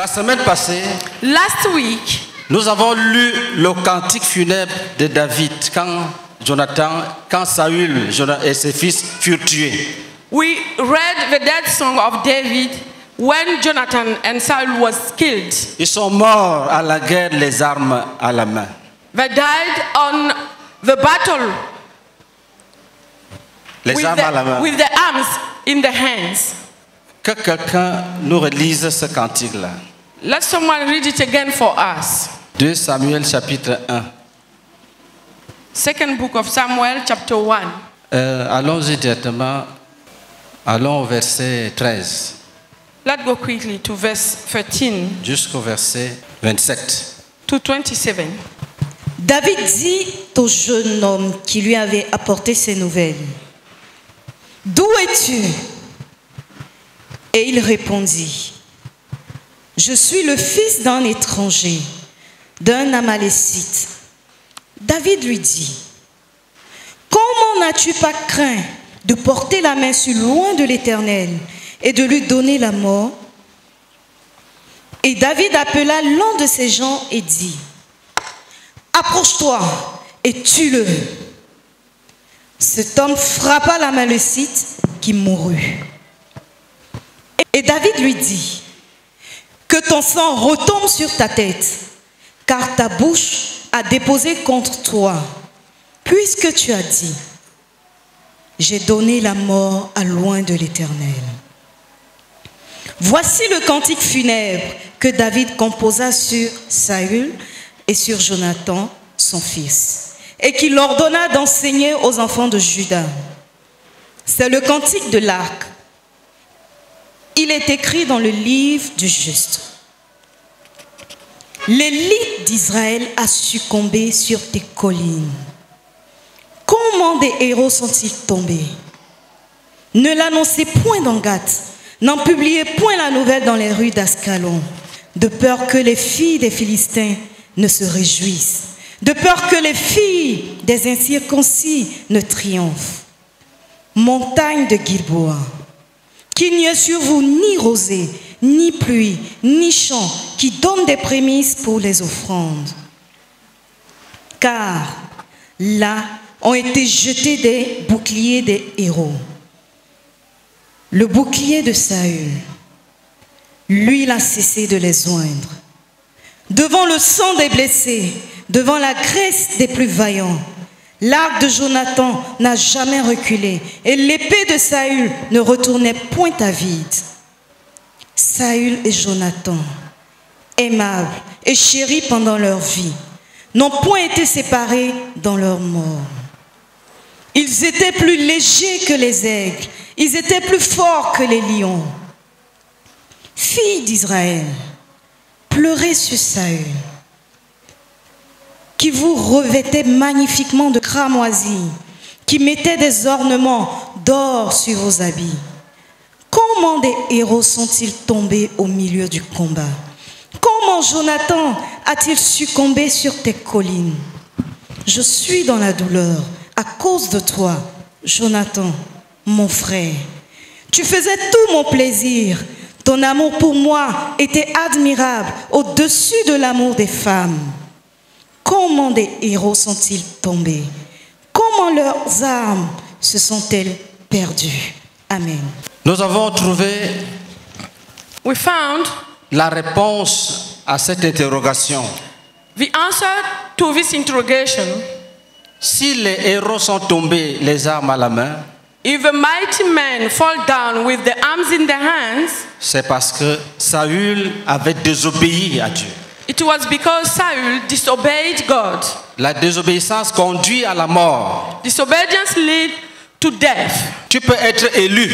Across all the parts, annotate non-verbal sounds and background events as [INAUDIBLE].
La semaine passée, Last week, nous avons lu le cantique funèbre de David quand Jonathan, quand Saül et ses fils furent tués. we read the death song of David when Jonathan and Saul was killed. Ils sont morts à la guerre, les armes à la main. They died on the battle Les with armes à la the, main. with the arms in the hands. Que quelqu'un nous relise ce cantique-là. Let someone read it again for us. 2 Samuel chapitre 1. Second book of Samuel, chapter 1. Euh, Allons-y directement. Allons au verset 13 Let's go quickly to verse 13 jusqu'au verset 27. to 27. David dit au jeune homme qui lui avait apporté ces nouvelles, D'où es-tu? Et il répondit, Je suis le fils d'un étranger, d'un Amalécite. David lui dit, Comment n'as-tu pas craint de porter la main sur loin de l'Éternel et de lui donner la mort? Et David appela l'un de ses gens et dit, Approche-toi et tue-le. Cet homme frappa la Malécite qui mourut. Et David lui dit, Ton sang retombe sur ta tête, car ta bouche a déposé contre toi, puisque tu as dit, J'ai donné la mort à loin de l'Éternel. Voici le cantique funèbre que David composa sur Saül et sur Jonathan, son fils, et qu'il ordonna d'enseigner aux enfants de Juda. C'est le cantique de l'arc. Il est écrit dans le livre du juste. L'élite d'Israël a succombé sur tes collines. Comment des héros sont-ils tombés? Ne l'annoncez point dans Gath, n'en publiez point la nouvelle dans les rues d'Ascalon, de peur que les filles des Philistins ne se réjouissent, de peur que les filles des incirconcis ne triomphent. Montagne de Gilboa, qu'il n'y ait sur vous ni rosée, ni pluie, ni champ qui donne des prémices pour les offrandes. Car là ont été jetés des boucliers des héros. Le bouclier de Saül, lui, il a cessé de les oindre. Devant le sang des blessés, devant la graisse des plus vaillants, l'arc de Jonathan n'a jamais reculé et l'épée de Saül ne retournait point à vide. Saül et Jonathan, aimables et chéris pendant leur vie, n'ont point été séparés dans leur mort. Ils étaient plus légers que les aigles, ils étaient plus forts que les lions. Filles d'Israël, pleurez sur Saül, qui vous revêtait magnifiquement de cramoisie, qui mettait des ornements d'or sur vos habits. Comment des héros sont-ils tombés au milieu du combat? Comment Jonathan a-t-il succombé sur tes collines? Je suis dans la douleur à cause de toi, Jonathan, mon frère. Tu faisais tout mon plaisir. Ton amour pour moi était admirable au-dessus de l'amour des femmes. Comment des héros sont-ils tombés? Comment leurs âmes se sont-elles perdues? Amen. Nous avons trouvé We found la réponse à cette interrogation. the answer to this interrogation. Si les héros sont tombés les armes à la main, If the mighty men fall down with the arms in their hands, c'est parce que Saül avait désobéi à Dieu. It was because Saul disobeyed God. La désobéissance conduit à la mort. Disobedience lead to death. Tu peux être élu.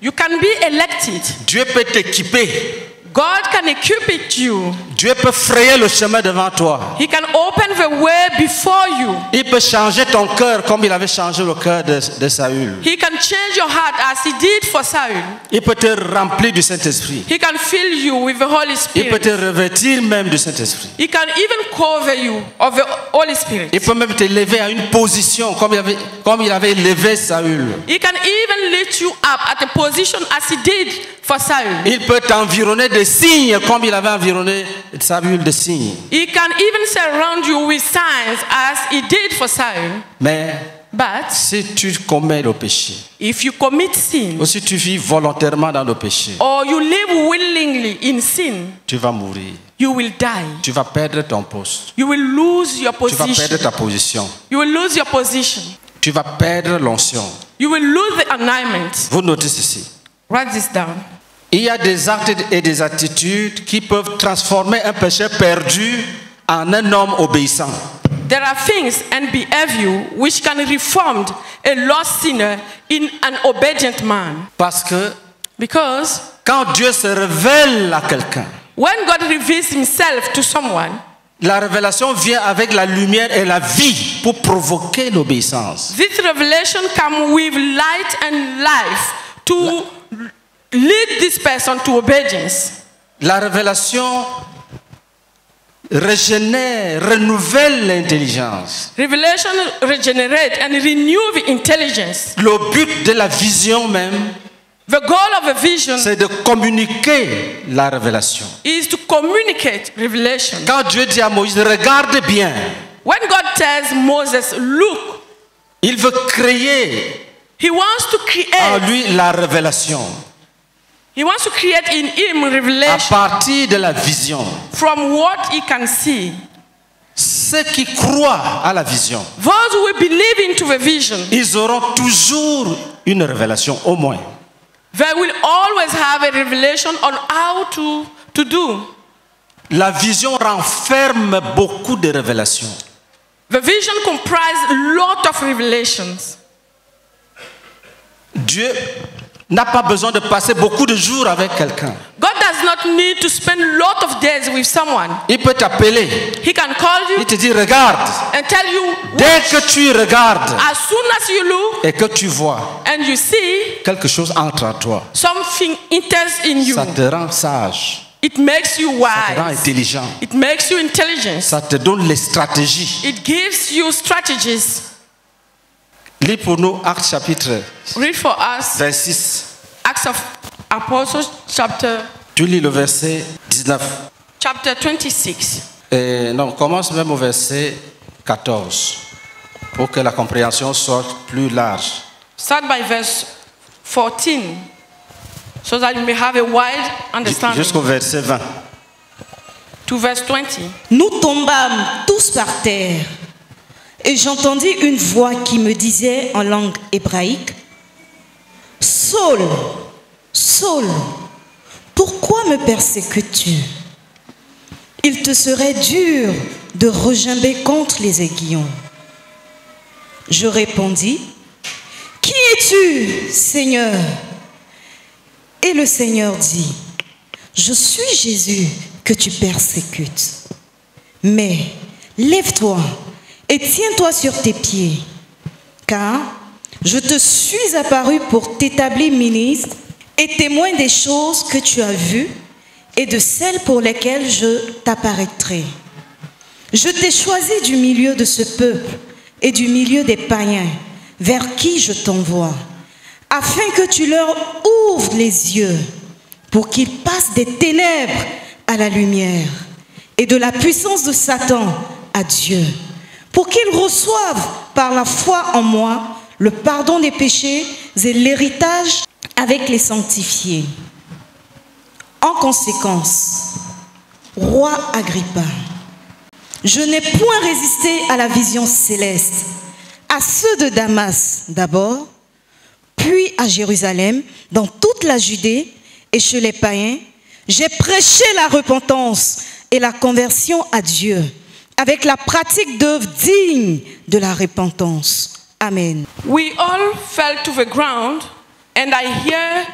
You can be elected. Dieu peut t'équiper. God can equip you. Dieu peut frayer le chemin devant toi. He can open the way before you. Il peut changer ton cœur comme il avait changé le cœur de, de Saül. He can change your heart as he did for Saul. Il peut te remplir du Saint-Esprit. He can fill you with the Holy Il peut te Spirit. revêtir même du Saint-Esprit. He can even cover you of the Holy Spirit. Il peut même te lever à une position comme il avait, comme il avait élevé Saül. He can even lift you up at a position as he did. Il peut t'environner de signes comme il avait environné Saül de signes. He can even surround you with signs as he did for Saul. Mais But si tu commets le péché, if you commit sin ou si tu vis volontairement dans le péché, or you live willingly in sin, tu vas mourir. you will die. Tu vas perdre ton poste. You will lose your Tu vas perdre position. ta position. You will lose your position. Tu vas perdre l'onction. You will lose the alignment. Vous notez ceci. Write this down. Il y a des actes et des attitudes qui peuvent transformer un péché perdu en un homme obéissant. There are things and behavior which can reform a lost sinner in an obedient man. Parce que Because quand Dieu se révèle à quelqu'un, when God reveals himself to someone, la révélation vient avec la lumière et la vie pour provoquer l'obéissance. this revelation comes with light and life to lead this person to obedience. La révélation régénère, renouvelle l'intelligence. Revelation regenerate and renew the intelligence. Le but de la vision même, The goal of a vision c'est de communiquer la révélation. is to communicate revelation. Quand Dieu dit à Moïse, regarde bien, When God tells Moses, look, il veut créer he wants to en create, lui la révélation he wants to create in him à revelation partir de la vision. from what he can see. Ceux qui croient à la vision, Those who believe into the vision, ils auront toujours une révélation, au moins. they will always have a revelation on how to, to do. La vision renferme beaucoup de révélations. The vision comprises a lot of revelations. Dieu n'a pas besoin de passer beaucoup de jours avec quelqu'un. God does not need to spend lot of days with someone. Il peut t'appeler, He can call you il te dit regarde. and tell you Dès que tu regardes as soon as you look et que tu vois and you see quelque chose entre en toi, something enters in you. ça te rend sage, It makes you ça te rend wise. intelligent, It makes you intelligent. ça te donne les stratégies. It gives you strategies. Lis pour nous Actes chapitre Read for us 26. Acts of Apostles chapter Tu lis le verset 19. chapter 26. Et non, commence même au verset 14 pour que la compréhension soit plus large. Start by verse 14 so that you may have a wide understanding. Jusqu'au verset 20. To verse 20. Nous tombâmes tous par terre. Et j'entendis une voix qui me disait en langue hébraïque, Saul, Saul, pourquoi me persécutes-tu? Il te serait dur de regimber contre les aiguillons. Je répondis, Qui es-tu, Seigneur? Et le Seigneur dit, Je suis Jésus que tu persécutes. Mais lève-toi et tiens-toi sur tes pieds, car je te suis apparu pour t'établir ministre et témoin des choses que tu as vues et de celles pour lesquelles je t'apparaîtrai. Je t'ai choisi du milieu de ce peuple et du milieu des païens vers qui je t'envoie, afin que tu leur ouvres les yeux pour qu'ils passent des ténèbres à la lumière et de la puissance de Satan à Dieu, pour qu'ils reçoivent par la foi en moi le pardon des péchés et l'héritage avec les sanctifiés. En conséquence, roi Agrippa, je n'ai point résisté à la vision céleste, à ceux de Damas d'abord, puis à Jérusalem, dans toute la Judée et chez les païens, j'ai prêché la repentance et la conversion à Dieu, avec la pratique d'œuvres dignes de la repentance. Amen. We all fell to the ground, and I hear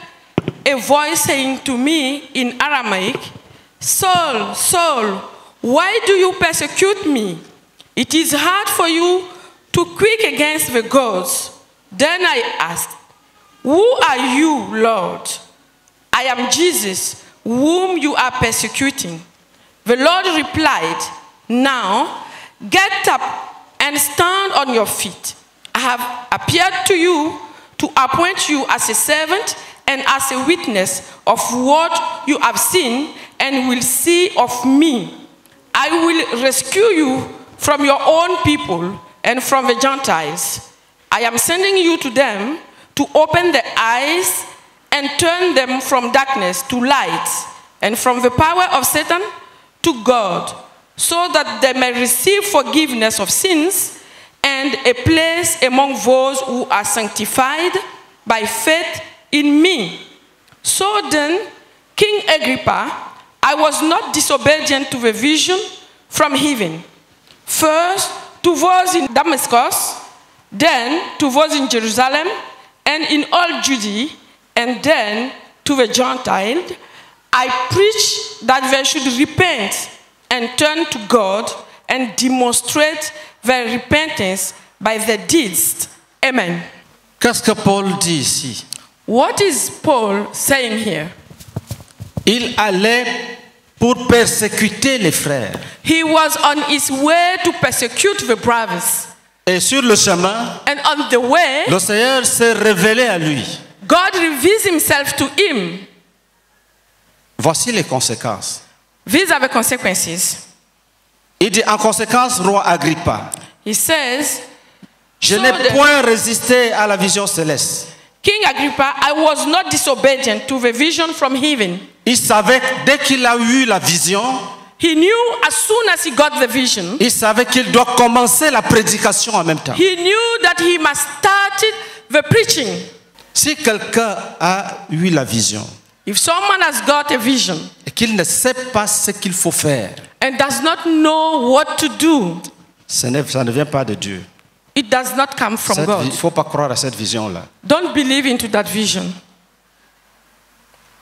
a voice saying to me in Aramaic, Saul, Saul, why do you persecute me? It is hard for you to quick against the gods. Then I asked, Who are you, Lord? I am Jesus, whom you are persecuting. The Lord replied, Now get up and stand on your feet. I have appeared to you to appoint you as a servant and as a witness of what you have seen and will see of me. I will rescue you from your own people and from the Gentiles. I am sending you to them to open their eyes and turn them from darkness to light and from the power of Satan to God, so that they may receive forgiveness of sins and a place among those who are sanctified by faith in me. So then, King Agrippa, I was not disobedient to the vision from heaven. First to those in Damascus, then to those in Jerusalem and in all Judea, and then to the Gentiles, I preach that they should repent and turn to God and demonstrate their repentance by their deeds. Amen. Qu'est-ce que Paul dit ici What is Paul saying here? Il allait pour persécuter les frères. He was on his way to persecute the brothers. Et sur le chemin, And on the way, le Seigneur s'est révélé à lui. God reveals himself to him. Voici les conséquences. These are the consequences. Il dit en conséquence, roi Agrippa, He says, je So n'ai point résisté à la vision céleste. King Agrippa, I was not disobedient to the vision from heaven. Il savait, dès qu'il a eu la vision, He knew as soon as he got the vision, il savait qu'il doit commencer la prédication en même temps. he knew that he must start the preaching. Si quelqu'un a eu la vision If someone has got a vision et qu'il ne sait pas ce qu'il faut faire, and does not know what to do, ça ne vient pas de Dieu. it does not come from Cette vi- Il ne faut pas croire à cette vision-là. Don't believe into that vision.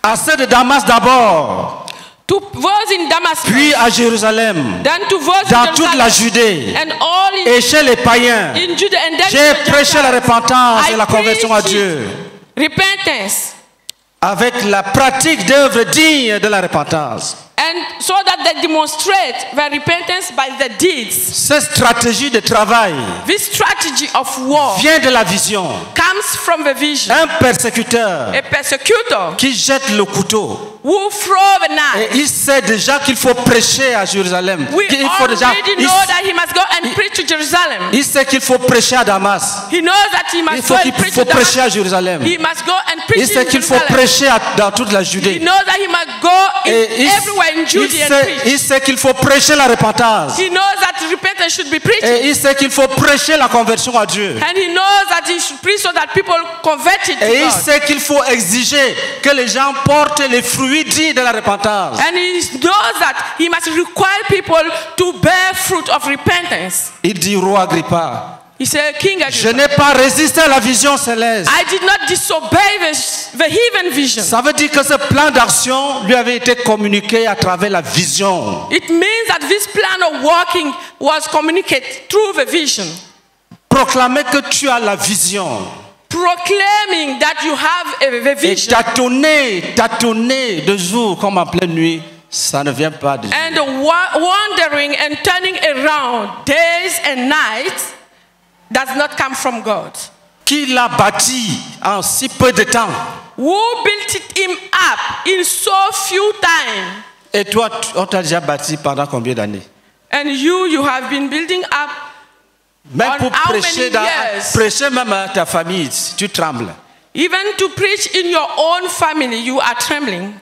À ceux de Damas d'abord, To those in Damascus, puis à Jérusalem, then to those dans in toute la Judée and all in, et chez les païens. J'ai prêché la repentance I et la conversion à Dieu repentance, avec la pratique d'œuvres dignes de la repentance. And so that they demonstrate their repentance by the deeds. Cette stratégie de travail This strategy of war vient de la vision. comes from the vision. Un persécuteur A persecutor qui jette le couteau who throw the knife. et il sait déjà qu'il faut prêcher à Jérusalem. We Il faut déjà, already il, know that he must go and preach to Jerusalem. il sait qu'il faut prêcher à Damas. He knows that he Il must faut qu'il faut to prêcher à. Jérusalem. He must go and Il sait qu'il faut prêcher à- dans toute la He Judée. knows that he must go in il, and sait, il sait qu'il faut prêcher la repentance. He knows that repentance should be preached. Et il sait qu'il faut prêcher la conversion à Dieu. And he knows that he should preach so that people convert it to Et il God. sait qu'il faut exiger que les gens portent les fruits dits de la repentance. And he knows that he must require people to bear fruit of repentance. Il dit, roi Agrippa, je n'ai pas résisté à la vision céleste. I did not disobey the, the heathen vision. Ça veut dire que ce plan d'action lui avait été communiqué à travers la vision. It means that this plan of working was communicated through the vision, Proclamer que tu as la vision. proclaiming that you have a, the Et vision. tâtonner, tâtonner de jour comme en pleine nuit, ça ne vient pas de Dieu. And wa- wandering and turning around days and nights does not come from God. Qui l'a bâti en si peu de temps? Who built it him up in so few time? Et toi, on t'a déjà bâti pendant combien d'années? And you, you have been building up. Même On pour how prêcher, many dans- years? prêcher même à ta famille, tu trembles. Even to preach in your own family, you are trembling.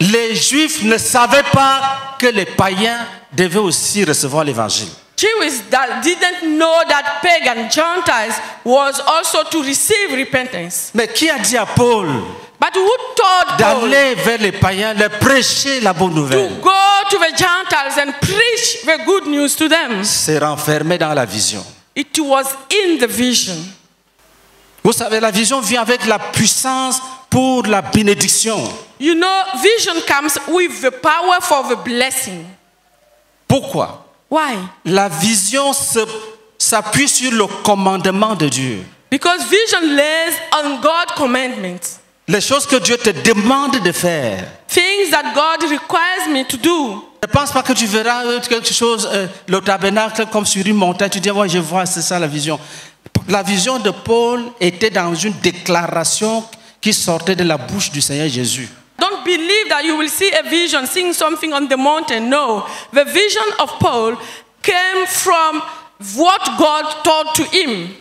Les Juifs ne savaient pas que les païens devaient aussi recevoir l'évangile. Jews that didn't know that pagan Gentiles was also to receive repentance. Mais qui a dit à Paul But who told Paul d'aller vers les païens, leur prêcher la bonne to nouvelle go to the Gentiles and preach the good news to them? C'est renfermé dans la vision. It was in the vision. Vous savez, la vision vient avec la puissance pour la bénédiction. You know, vision comes with the power for the blessing. Pourquoi? Why? La vision s'appuie sur le commandement de Dieu. Because vision lays on God's commandments, Les choses que Dieu te demande de faire. things that God requires me to do. Ne pense pas que tu verras euh, quelque chose, euh, le tabernacle comme sur une montagne. Tu dis, ouais, je vois, c'est ça la vision. La vision de Paul était dans une déclaration qui sortait de la bouche du Seigneur Jésus. That you will see a vision, seeing something on the mountain. No. The vision of Paul came from what God taught to him.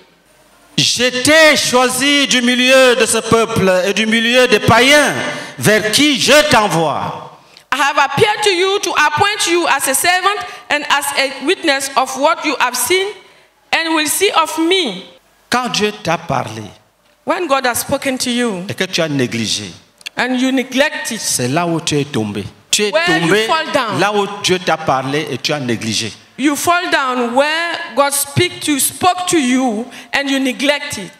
J'étais choisi du milieu de ce peuple et du milieu des païens vers qui je t'envoie. I have appeared to you to appoint you as a servant and as a witness of what you have seen and will see of me. Quand Dieu t'a parlé When God has spoken to you et que tu as négligé, and you neglect it, c'est là où tu es tombé. Tu es Where you tombé fall down. là où Dieu t'a parlé et tu as négligé. you fall down where God speak to, spoke to you and you neglect it.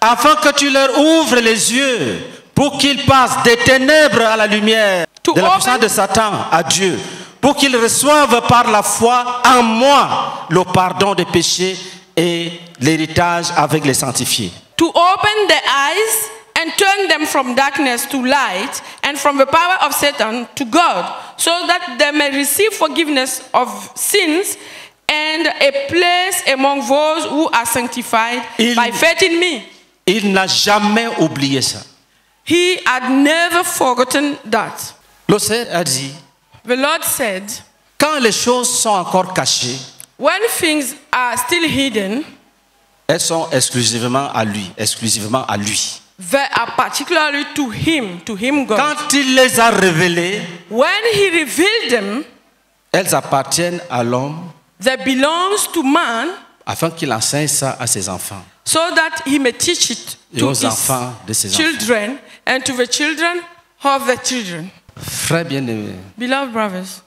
Afin que tu leur ouvres les yeux pour qu'ils passent des ténèbres à la lumière, To de la open- puissance de Satan à Dieu, pour qu'ils reçoivent par la foi en moi le pardon des péchés et l'héritage avec les sanctifiés. To open their eyes and turn them from darkness to light and from the power of Satan to God, so that they may receive forgiveness of sins and a place among those who are sanctified Il- by faith in me. Il n'a jamais oublié ça. He had never forgotten that. Le Seigneur a dit, The Lord said, quand les choses sont encore cachées, when things are still hidden, elles sont exclusivement à lui, exclusivement à lui. They are particularly to Him, to Him God. Quand il les a révélées, When He revealed them, elles appartiennent à l'homme they belongs to man afin qu'il enseigne ça à ses enfants. so that he may teach it Et to aux his enfants de ses children and to the children of the children. Frères bien-aimés, Beloved brothers,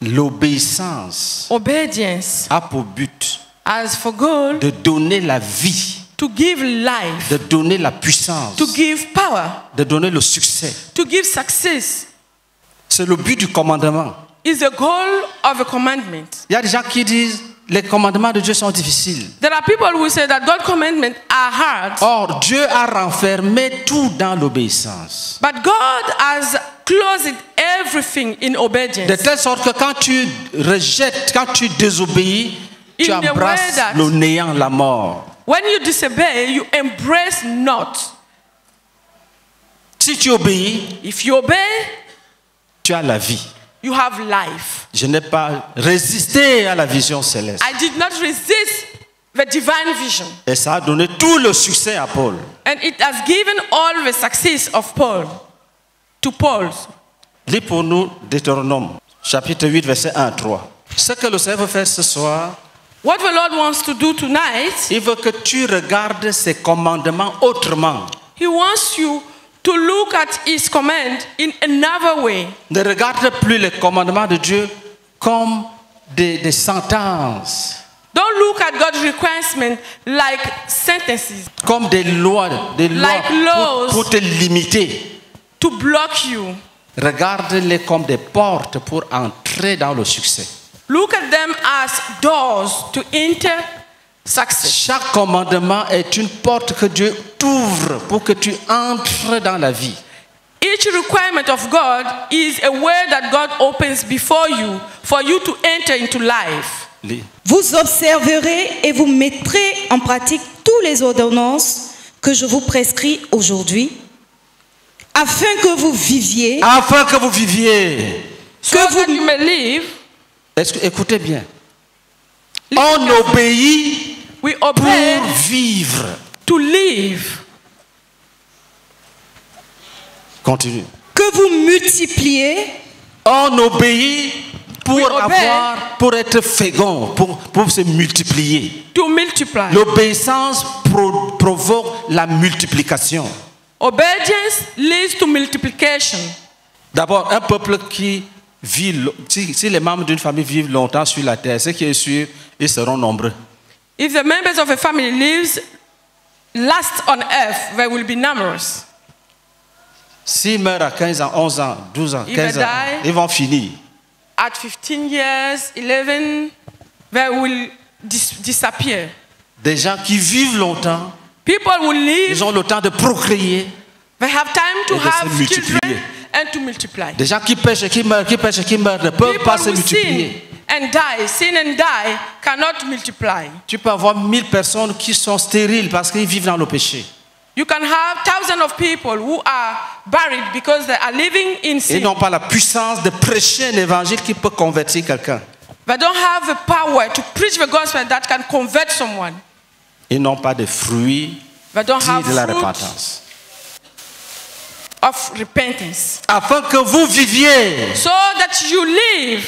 l'obéissance obedience a pour but as for goal de donner la vie, to give life, de donner la puissance, to give power, de donner le succès. to give success C'est le but du commandement. is the goal of a commandment. Il y a des gens qui disent les commandements de Dieu sont difficiles. There are people who say that God's commandments are hard, Or, Dieu a renfermé tout dans l'obéissance. but God has closed everything in De obedience. telle sorte que quand tu rejettes, quand tu désobéis, tu In way embrasses that- le néant, la mort. When you disobey, you embrace not. Si tu obéis, If you obey, tu as la vie. you have life. Je n'ai pas résisté à la vision céleste. I did not resist the divine vision. Et ça a donné tout le succès à Paul. And it has given all the success of Paul to Paul. Lis pour nous Deutéronome, chapitre 8, verset 1 à 3. Ce que le Seigneur veut faire ce soir, What the Lord wants to do tonight, il veut que tu regardes ses commandements autrement. He wants you to look at His command in another way. Ne regarde plus les commandements de Dieu comme des, des sentences, Don't look at God's requirement like sentences comme des lois, des lois Like pour, laws. pour te limiter. to block you. Regarde-les comme des portes pour entrer dans le succès. Look at them as doors to enter success. Chaque commandement est une porte que Dieu t'ouvre pour que tu entres dans la vie. Each requirement of God is a way that God opens before you for you to enter into life. Vous observerez et vous mettrez en pratique toutes les ordonnances que je vous prescris aujourd'hui, afin que vous viviez, Afin que vous viviez. So Que vous- that you may live, écoutez bien. On obéit we pour vivre. to live. Continue. que vous multipliez, On obéit pour avoir, pour être fécond, pour, pour se multiplier. To multiply. L'obéissance pro- provoque la multiplication. Obedience leads to multiplication. D'abord, un peuple qui vit, si, si les membres d'une famille vivent longtemps sur la terre, ce qui est sûr, ils seront nombreux. If the members of a family lives last on earth, they will be numerous. S'ils meurent à 15 ans, 11 ans, 12 ans, If 15 they ans, ils vont finir. At 15 years, 11, they will dis- disappear. Des gens qui vivent longtemps, People will live, ils ont le temps de procréer. they have time to Et de se have multiplier. children and to multiply. Des gens qui pêchent et qui meurent, qui pêchent et qui meurent ne peuvent pas se multiplier. sin and die, sin and die, cannot multiply. Tu peux avoir 1000 personnes qui sont stériles parce qu'ils vivent dans le péché. You can have thousands of people who are buried because they are living in Ils sin. n'ont pas la puissance de prêcher un évangile qui peut convertir quelqu'un. They don't have the power to preach the gospel that can convert someone. Ils n'ont pas de fruits They don't have de la repentance. Of repentance. Afin que vous viviez So that you live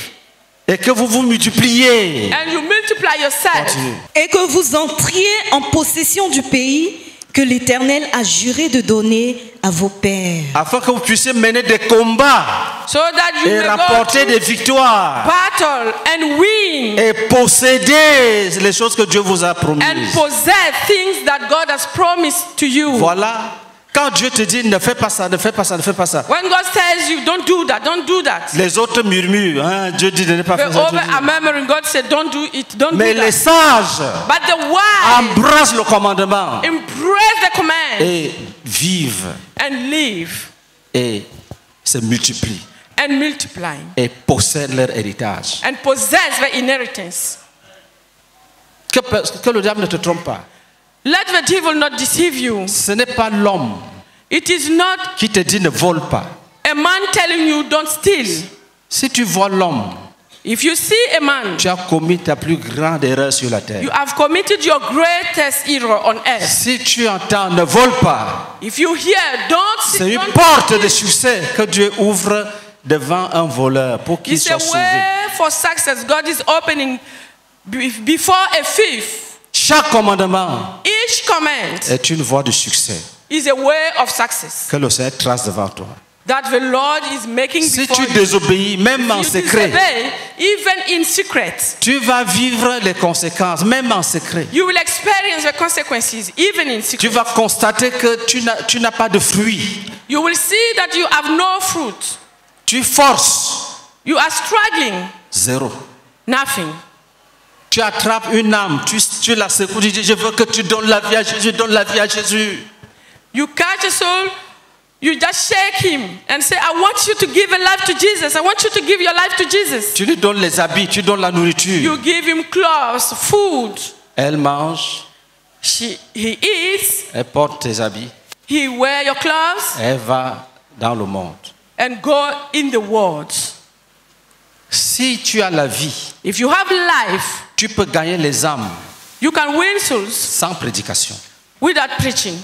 et que vous vous multipliez. and you multiply yourself. Continue. et que vous entriez en possession du pays que l'Éternel a juré de donner à vos pères. Afin que vous puissiez mener des combats So that you et may go remporter through des victoires battle and win et posséder les choses que Dieu vous a and promises. possess things that God has promised to you. Voilà. Quand Dieu te dit ne fais pas ça, ne fais pas ça, ne fais pas ça. When God tells you, don't do that, don't do that. Les autres murmurent. hein, Dieu dit de ne pas faire ça. God said, don't do it, don't Mais do les that. sages But the wise embrassent le commandement embrace the command et vivent and live et se multiplient and multiply et possèdent leur héritage. and possess the inheritance. Que, que le diable ne te trompe pas. Let the devil not deceive you. Ce n'est pas l'homme It is not qui te dit ne vole pas. a man telling you don't steal. Si tu vois l'homme, If you see a man, tu as commis ta plus grande erreur sur la terre. you have committed your greatest error on earth. Si tu entends ne vole pas, If you hear, don't c'est une porte de succès que Dieu ouvre devant un voleur pour qu'il It's a soit sauvé. way for success. God is opening be- before a thief? Chaque commandement Each command est une voie de succès is a way of success que le Seigneur trace devant toi. that the Lord is making Si tu désobéis, même en secret, disobey, even in secret, tu vas vivre les conséquences, même en secret. you will experience the consequences, even in Tu vas constater que tu n'as tu n'as pas de fruits. You will see that you have no fruit. Tu forces, You are struggling, zéro. nothing. Tu attrapes une âme, tu, tu la secoues, tu dis, je veux que tu donnes la vie à Jésus, donne la vie à Jésus. You catch a soul, you just shake him and say, I want you to give a life to Jesus. I want you to give your life to Jesus. Tu lui donnes les habits, tu donnes la nourriture. You give him clothes, food. Elle mange, She, he eats, elle porte tes habits, he wear your clothes, elle va dans le monde. and go in the world. Si tu as la vie, If you have life, tu peux gagner les âmes you can win souls sans prédication. without preaching.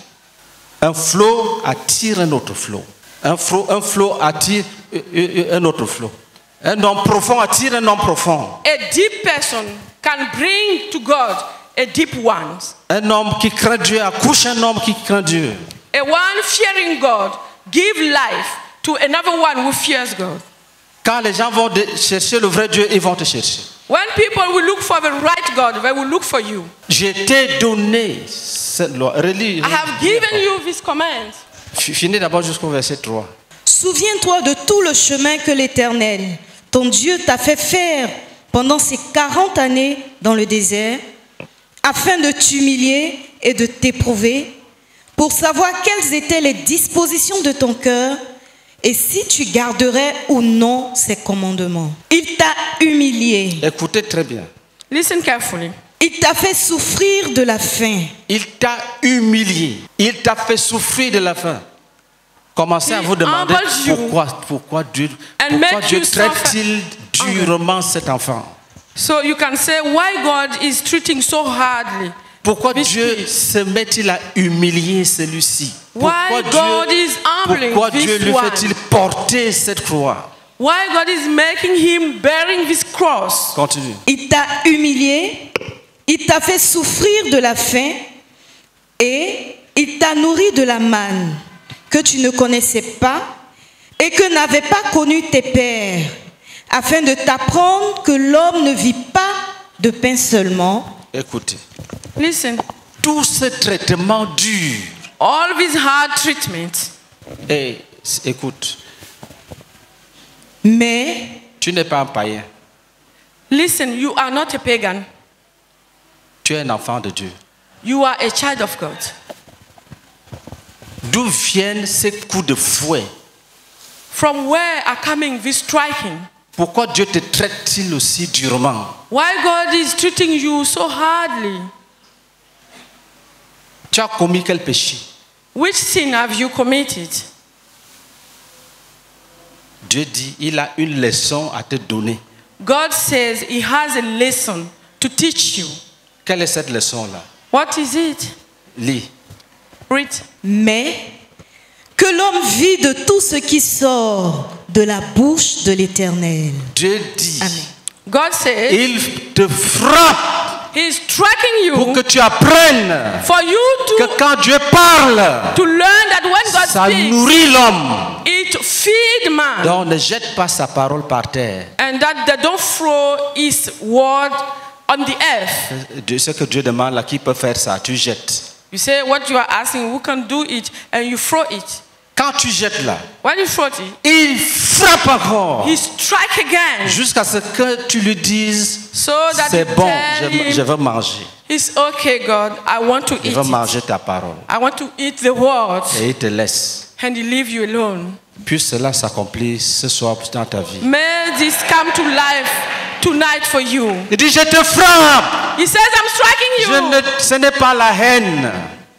Un flot attire un autre flot. Un flot, un flot attire euh, euh, un autre flot. Un homme profond attire un homme profond. A deep person can bring to God a deep one. Un homme qui craint Dieu accouche un homme qui craint Dieu. A one fearing God give life to another one who fears God. Quand les gens vont chercher le vrai Dieu, ils vont te chercher. When people will look for the right God, they will look for you. Je t'ai donné cette loi. Relis. I have given you this command. Finis d'abord jusqu'au verset 3. Souviens-toi de tout le chemin que l'Éternel, ton Dieu, t'a fait faire pendant ces 40 années dans le désert, afin de t'humilier et de t'éprouver, pour savoir quelles étaient les dispositions de ton cœur et si tu garderais ou non ses commandements. Il t'a humilié, Écoutez très bien. Listen carefully. il t'a fait souffrir de la faim, Il t'a humilié. Il t'a fait souffrir de la faim. Commencez à He vous demander pourquoi, pourquoi Dieu, pourquoi Dieu you traite-t-il durement cet enfant? So you can say why God is treating so hardly. Pourquoi Dieu se met-il à humilier celui-ci? Why Pourquoi God is humbling pourquoi this Dieu lui fait-il porter cette croix? Why God is making him bearing this cross? Continue. il t'a humilié, il t'a fait souffrir de la faim et il t'a nourri de la manne que tu ne connaissais pas et que n'avaient pas connu tes pères, afin de t'apprendre que l'homme ne vit pas de pain seulement, Écoutez. Listen, Tout ce traitement dur. all this hard treatment, Et écoute, mais tu n'es pas un païen. listen, you are not a pagan. Tu es un enfant de Dieu. You are a child of God. D'où viennent ces coups de fouet? From where are coming this striking? Pourquoi Dieu te traite-t-il aussi durement? Why God is treating you so hardly? Tu as commis quel péché? Which sin have you committed? Dieu dit, il a une leçon à te donner. God says He has a lesson to teach you. Quelle est cette leçon-là? What is it? Lis. Read. Mais que l'homme vit de tout ce qui sort de la bouche de l'Éternel. Dieu dit, Amen. God says il te frappe He's tracking pour you que tu apprennes for you que to, quand Dieu parle, to learn that when God ça speaks, nourrit l'homme. it feed man. Donc ne jette pas sa parole par terre. and that they don't throw his word on the earth. Ce que Dieu demande là, qui peut faire ça? Tu jettes. You say what you are asking, who can do it, and you throw it. Quand tu jettes là, When you throw it, il frappe encore he strike again, jusqu'à ce que tu lui dises so c'est bon, je, veux manger. it's okay, God, I want to Je eat veux it. manger ta parole. I want to eat the word, Et il te laisse. and he leave you alone. Puis cela s'accomplisse ce soir dans ta vie. May this come to life tonight for you. Il dit, je te frappe. He says, I'm striking Je you. ne, ce n'est pas la haine.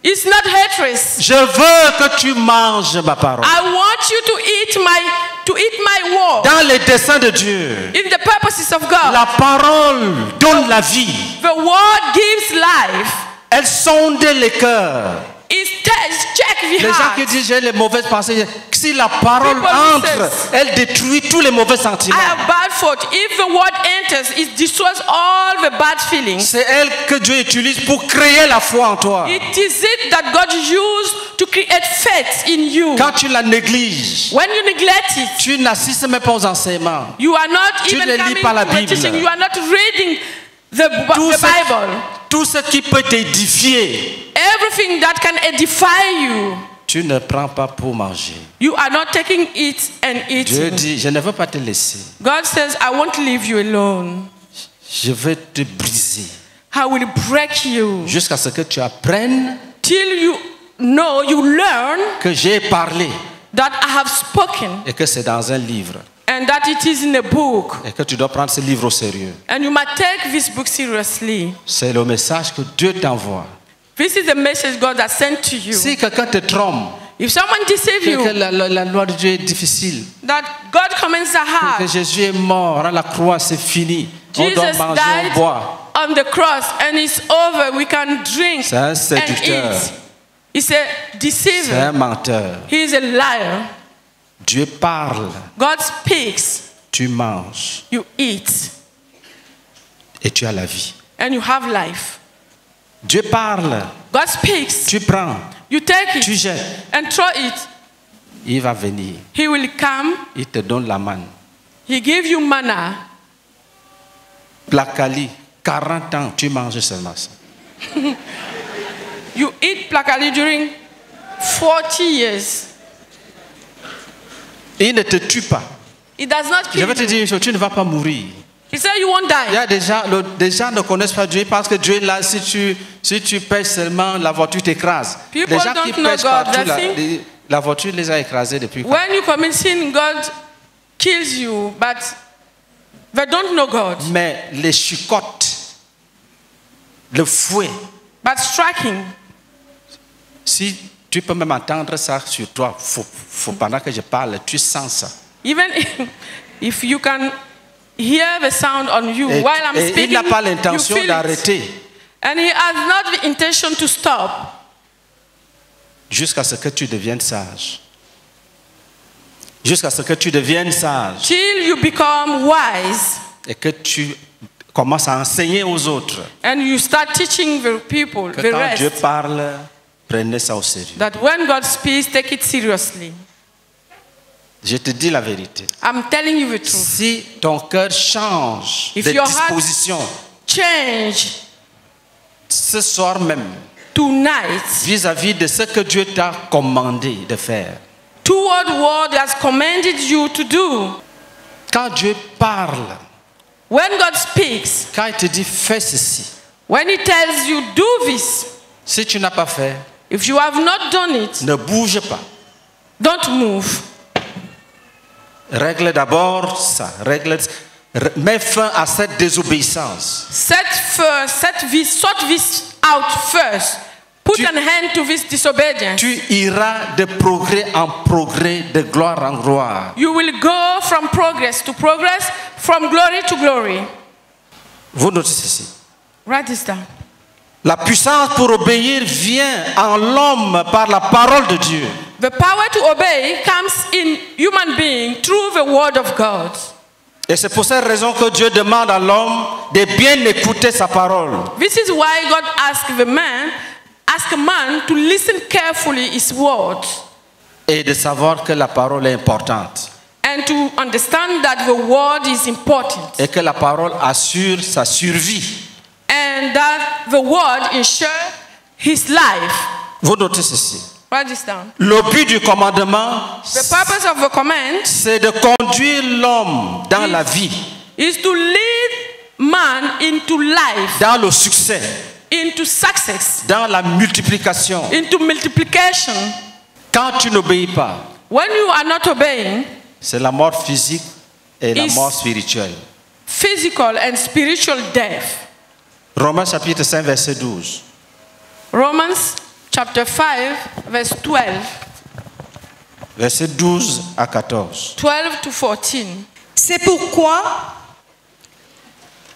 It's not hatred. Je veux que tu manges ma parole. I want you to eat my to eat my word. Dans les desseins de Dieu, In the purposes of God, la parole donne la vie. the word gives life. Elle sonde les cœurs. It tests, check the Les gens qui disent j'ai les mauvaises pensées, si la parole People entre, says- elle détruit tous les mauvais I sentiments. have bad thought. If the word enters, it destroys all the bad feelings. C'est elle que Dieu utilise pour créer la foi en toi. It is it that God used to create faith in you. Quand tu la négliges, When you neglect it, tu n'assistes même pas aux enseignements. you are not Tu even ne lis coming pas la Bible. teaching. You are not reading the, Tout the ce, Bible. tout ce qui peut t'édifier, Everything that can edify you, tu ne prends pas pour manger. you are not taking it and Dieu eating. dit, je ne veux pas te laisser. God says, I won't leave you alone. Je vais te briser I will break you jusqu'à ce que tu apprennes till you know, you learn que j'ai parlé that I have spoken et que c'est dans un livre and that it is in a book. et que tu dois prendre ce livre au sérieux. And you must take this book seriously. C'est le message que Dieu t'envoie. This is the message God has sent to you. Si quelqu'un te trompe, If someone deceives que, que you, la, la- la loi de Dieu est difficile, that God commends the que heart. Jésus est mort à la croix, c'est fini. On doit Jesus manger, on boit. on the cross and it's over. We can drink C'est un and eat. He's a C'est deceiver. un menteur. He is a liar. Dieu parle, God speaks, tu manges you eat, et tu as la vie. and you have life. Dieu parle, God speaks, tu prends, you take tu it jettes. and throw it. Il va venir, He will come, il te donne la manne. He give you manna. Placali, 40 ans, tu manges seulement ça. [LAUGHS] You eat plakali during 40 years. Il ne te tue pas. It does not Je kill vais te dire une chose, tu ne vas pas mourir. He said you won't Il y die. a des gens, le- des gens ne connaissent pas Dieu parce que Dieu là, si tu, si tu pèches seulement, la voiture t'écrase. People Les gens qui don't know pêchent God, partout, la, les- la voiture les a écrasés depuis quand? When you commit sin, God kills you, but they don't know God. Mais les chicottes, le fouet, But striking, si tu peux même entendre ça sur toi, faut, faut- pendant que je parle, tu sens ça. even [LAUGHS] if you can hear the sound on you Et, while I'm speaking, il n'a pas l'intention d'arrêter And he has not the intention to stop jusqu'à ce que tu deviennes sage. Jusqu'à ce que tu deviennes sage till you become wise et que tu commences à enseigner aux autres. and you start teaching the people, Que the quand Dieu rest, parle, prenez ça au sérieux. that when God speaks, take it seriously. Je te dis la vérité. I'm telling you the truth. Si ton cœur change If de your disposition Change ce soir même tonight vis-à-vis de ce que Dieu t'a commandé de faire, toward what has commanded you to do. quand Dieu parle, When God speaks, quand il te dit fais ceci, when He tells you, do this, si tu n'as pas fait, if you have not done it, ne bouge pas. don't move. Règle d'abord ça. Règle, mets fin à cette désobéissance. Set first, set this, sort this out first. put Tu- an end to this disobedience. tu iras de progrès en progrès, de gloire en gloire. You will go from progress to progress, from glory to glory. Vous notez ceci. Write this down. La puissance pour obéir vient en l'homme par la parole de Dieu. The power to obey comes in human being through the word of God. Et c'est pour cette raison que Dieu demande à l'homme de bien écouter sa parole. This is why God asked the man, ask a man to listen carefully his word et de savoir que la parole est importante and to understand that the word is important et que la parole assure sa survie. and that the word ensure his life. Vous notez ceci. Write this down. Le but du commandement, The purpose of the command c'est de conduire l'homme dans la vie, is to lead man into life, dans le succès, into success, dans la multiplication. into multiplication. Quand tu n'obéis pas, When you are not obeying, c'est la mort physique et la Is- mort spirituelle. physical and spiritual death. Romains chapitre 5, verset 12. Romans chapter 5, verse 12, Verset 12 à 14. 12 to 14. C'est pourquoi,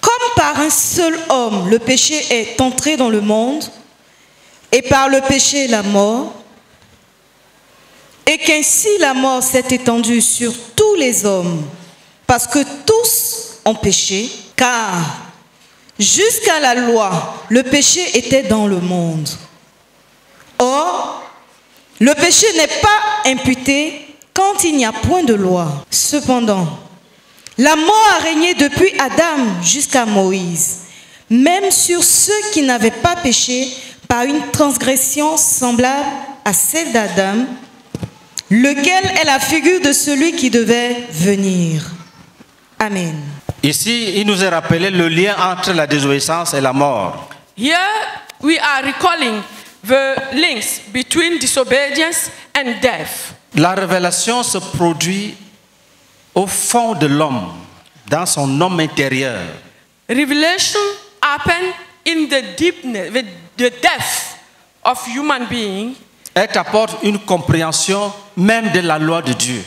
comme par un seul homme le péché est entré dans le monde, et par le péché la mort, et qu'ainsi la mort s'est étendue sur tous les hommes, parce que tous ont péché, car jusqu'à la loi, le péché était dans le monde. Or, le péché n'est pas imputé quand il n'y a point de loi. Cependant, la mort a régné depuis Adam jusqu'à Moïse, même sur ceux qui n'avaient pas péché par une transgression semblable à celle d'Adam, lequel est la figure de celui qui devait venir. Amen. Ici, il nous est rappelé le lien entre la désobéissance et la mort. Here we are recalling the links between disobedience and death. La révélation se produit au fond de l'homme, dans son homme intérieur. Revelation happened in the deepness, the, the depth of human being. Elle t'apporte une compréhension même de la loi de Dieu.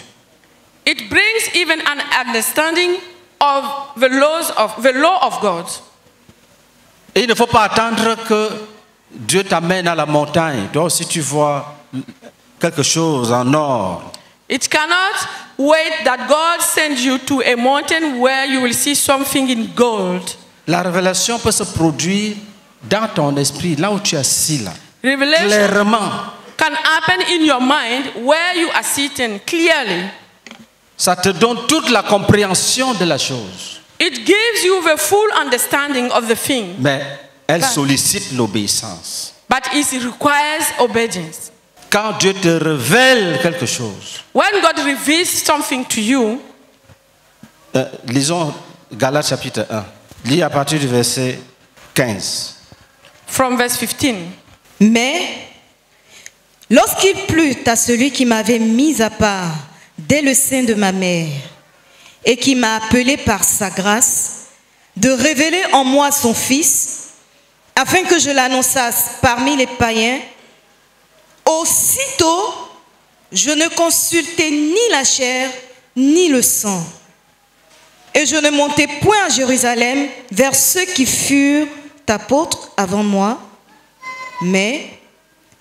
It brings even an understanding of the laws of the law of God. Et il ne faut pas attendre que Dieu t'amène à la montagne. Toi aussi, tu vois quelque chose en or. It cannot wait that God send you to a mountain where you will see something in gold. La révélation peut se produire dans ton esprit, là où tu es assis, là. Revelation Clairement. can happen in your mind where you are sitting clearly. Ça te donne toute la compréhension de la chose. It gives you the full understanding of the thing, Mais elle sollicite l'obéissance. but it requires obedience. Quand Dieu te révèle quelque chose, When God reveals something to you, euh, lisons Galates chapitre 1. Lis à partir du verset 15. from verse 15, Mais lorsqu'il plut à celui qui m'avait mis à part dès le sein de ma mère et qui m'a appelé par sa grâce, de révéler en moi son Fils, afin que je l'annonçasse parmi les païens, aussitôt je ne consultai ni la chair ni le sang. Et je ne montai point à Jérusalem vers ceux qui furent apôtres avant moi, mais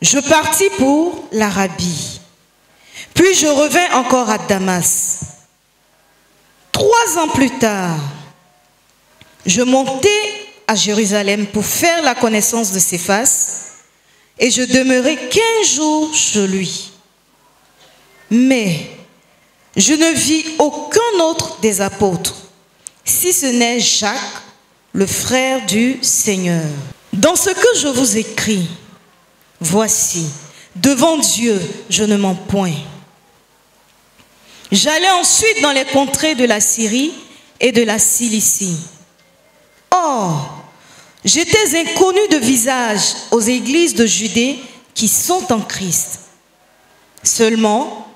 je partis pour l'Arabie. Puis je revins encore à Damas. Trois ans plus tard, je montai à Jérusalem pour faire la connaissance de ses faces, et je demeurai quinze jours chez lui. Mais je ne vis aucun autre des apôtres, si ce n'est Jacques, le frère du Seigneur. Dans ce que je vous écris, voici, devant Dieu, je ne mens point. J'allais ensuite dans les contrées de la Syrie et de la Cilicie. Or, j'étais inconnu de visage aux églises de Judée qui sont en Christ. Seulement,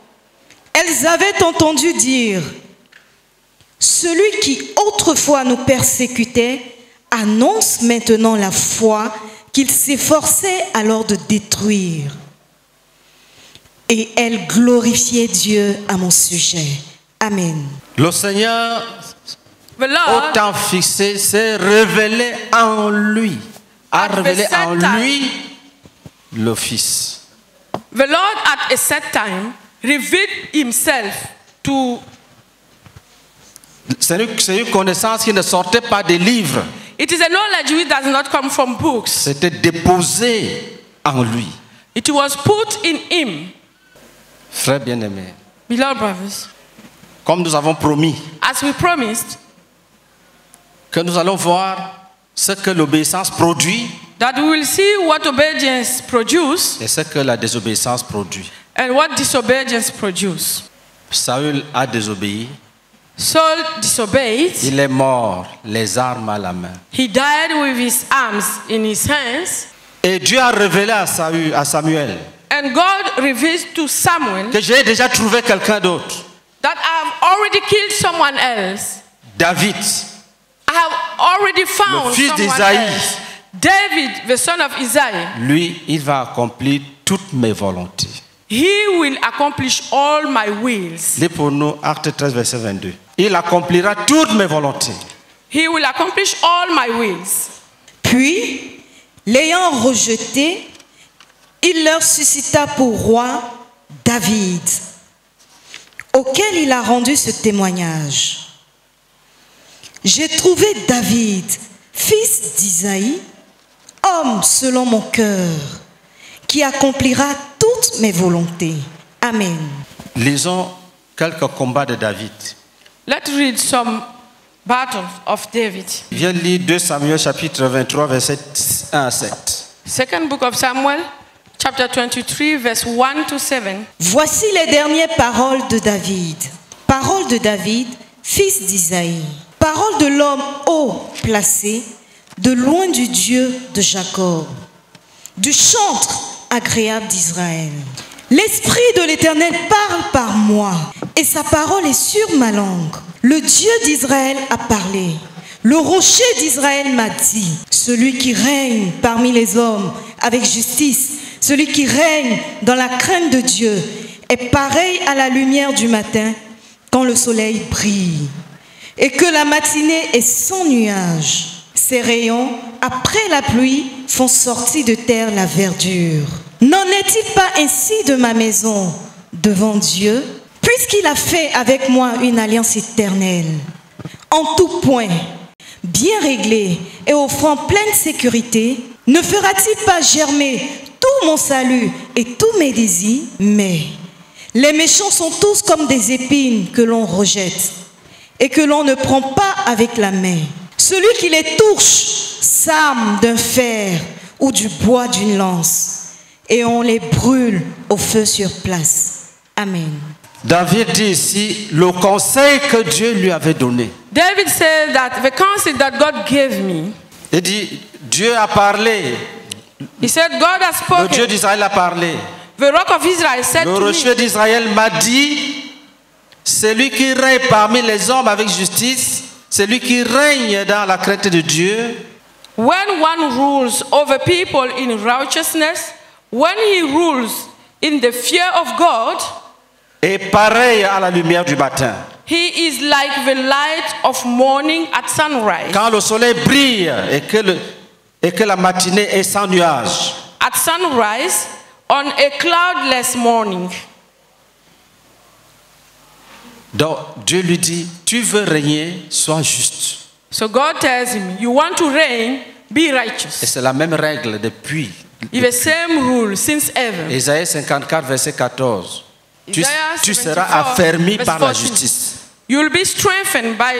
elles avaient entendu dire, celui qui autrefois nous persécutait annonce maintenant la foi qu'il s'efforçait alors de détruire. Et elle glorifiait Dieu à mon sujet. Amen. Le Seigneur, au Lord, temps fixé, s'est révélé en lui, a révélé en lui le Fils. the Lord at a set time revealed himself to C'est une, c'est une connaissance qui ne sortait pas des livres, it is a knowledge which does not come from books. c'était déposé en lui. It was put in him. Frère bien-aimé, Beloved brothers, comme nous avons promis as we promised, que nous allons voir ce que l'obéissance produit that we will see what obedience produce et ce que la désobéissance produit. and what disobedience produce. Saül a désobéi, Saul disobeyed. il est mort, les armes à la main. He died with his arms in his hands. Et Dieu a révélé à, Saül- à Samuel And God reveals to Samuel que j'ai déjà trouvé quelqu'un d'autre, that I have already killed someone else. David. I have already found Le fils someone d'Isaïe. David, the son of Isaiah, Lui, il va accomplir toutes mes volontés. he will accomplish all my wills. Lis pour nous Acte 13, verset 22. Il accomplira toutes mes volontés. He will accomplish all my wills. Puis, l'ayant rejeté, il leur suscita pour roi David, auquel il a rendu ce témoignage. J'ai trouvé David, fils d'Isaïe, homme selon mon cœur, qui accomplira toutes mes volontés. Amen. Lisons quelques combats de David. Let's read some battles of David. Viens lire 2 Samuel chapitre 23, verset 1 à 7. Second book of Samuel, chapter 23, verse 1 to 7. Voici les dernières paroles de David. Paroles de David, fils d'Isaïe. Paroles de l'homme haut placé, de loin du Dieu de Jacob, du chantre agréable d'Israël. L'Esprit de l'Éternel parle par moi, et sa parole est sur ma langue. Le Dieu d'Israël a parlé. Le rocher d'Israël m'a dit, celui qui règne parmi les hommes avec justice, celui qui règne dans la crainte de Dieu, est pareil à la lumière du matin quand le soleil brille, et que la matinée est sans nuage. Ses rayons, après la pluie, font sortir de terre la verdure. N'en est-il pas ainsi de ma maison devant Dieu, puisqu'il a fait avec moi une alliance éternelle, en tout point, bien réglée et offrant pleine sécurité, ne fera-t-il pas germer tout mon salut et tous mes désirs? Mais les méchants sont tous comme des épines que l'on rejette et que l'on ne prend pas avec la main. Celui qui les touche s'arme d'un fer ou du bois d'une lance et on les brûle au feu sur place. Amen. David dit ici le conseil que Dieu lui avait donné. David said that the counsel that God gave me, Il dit Dieu a parlé, he said, God has le Dieu spoken. d'Israël a parlé. The rock of Israel said Le to rocher d'Israël m'a dit celui qui règne parmi les hommes avec justice, celui qui règne dans la crainte de Dieu, when one rules over people in righteousness, when he rules in the fear of God, est pareil à la lumière du matin. he is like the light of morning at sunrise. Quand le soleil brille et que, le- et que la matinée est sans nuage, At sunrise, on a cloudless morning. Donc Dieu lui dit, tu veux régner, sois juste. So God tells him, You want to reign, be Et righteous. c'est la même règle depuis. It's the same rule since ever. Ésaïe 54, verset 14. Tu, Isaiah tu 74, seras affermi par la 14. justice. You'll be strengthened by